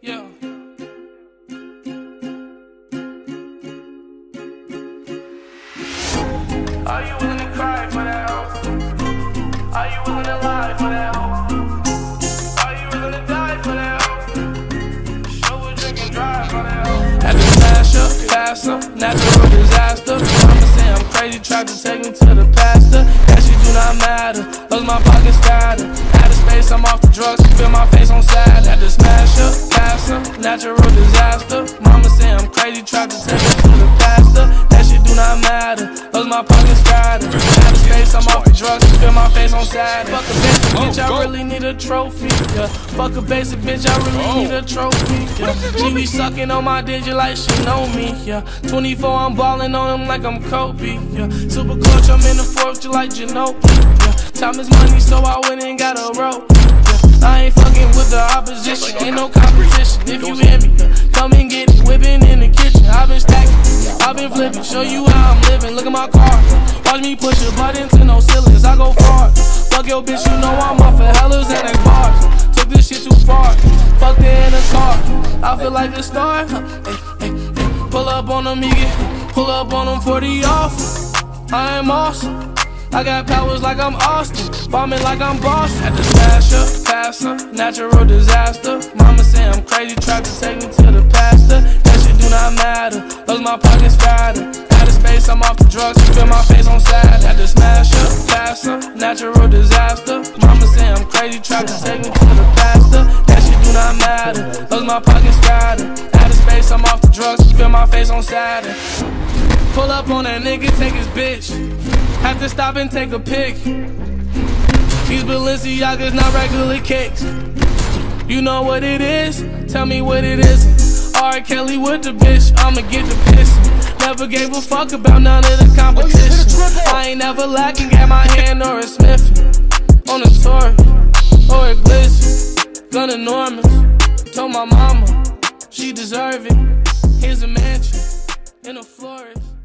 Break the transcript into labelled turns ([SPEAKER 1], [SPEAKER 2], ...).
[SPEAKER 1] yeah. Are you willing to cry for that hope? Are you willing to lie for that hope? Are you willing to die for that hope? Show a drink and drive for that hope. Had to smash up, pass up, natural disaster. Mama say I'm crazy, tried to take me to the pastor. That shit do not matter, lose my pockets fatter. Out of space, I'm off the drugs, feel my face on Saturday natural disaster. Mama say I'm crazy, tried to take me to the pastor. That shit do not matter, lost my pockets fatter. Out of space, I'm off the drugs, feel my face on sad. Fuck a basic bitch, I really need a trophy. Yeah. Fuck a basic bitch, I really need a trophy. Yeah. She be sucking on my digit like she know me. Yeah. 24, I'm balling on him like I'm Kobe. Yeah. Super clutch, I'm in the fourth, you like Ginobili. Yeah. Time is money, so I went and got a rope. Yeah. I ain't fucking with the flipping, show you how I'm living. Look at my car, watch me push a button to no ceilings. I go far. Fuck your bitch, you know I'm off for hellas and X bars. Took this shit too far, fucked it in a car. I feel like a star. Pull up on them, you get, pull up on them 40 off. I am awesome. I got powers like I'm Austin, bombing like I'm Boston. Had to smash up, pass up, natural disaster. Mama say I'm crazy, space, I'm off the drugs, feel my face on sad. Had to smash up, pass up, natural disaster. Mama say I'm crazy, tried to take me to the pastor. That shit do not matter, lost my pockets fatter. Out of space, I'm off the drugs, feel my face on Saturn. Pull up on that nigga, take his bitch. Have to stop and take a pic. These Balenciagas not regular kicks. You know what it is? Tell me what it isn't. R. Kelly with the bitch, I'ma get the pissin'. Never gave a fuck about none of the competition. I ain't never lacking, got my hand or a Smith. On a tour or a glizzy. Gun enormous. Told my mama she deserve it. Here's a mansion in a florist.